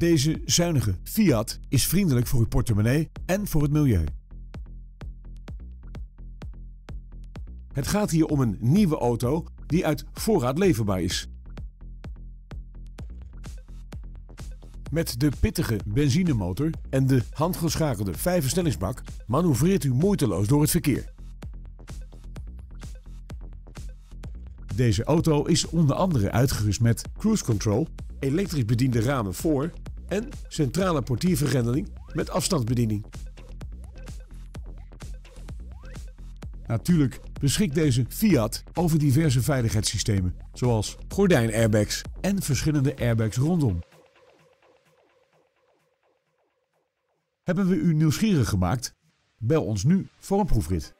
Deze zuinige Fiat is vriendelijk voor uw portemonnee en voor het milieu. Het gaat hier om een nieuwe auto die uit voorraad leverbaar is. Met de pittige benzinemotor en de handgeschakelde vijfversnellingsbak manoeuvreert u moeiteloos door het verkeer. Deze auto is onder andere uitgerust met cruise control, elektrisch bediende ramen voor en centrale portiervergrendeling met afstandsbediening. Natuurlijk beschikt deze Fiat over diverse veiligheidssystemen, zoals gordijnairbags en verschillende airbags rondom. Hebben we u nieuwsgierig gemaakt? Bel ons nu voor een proefrit.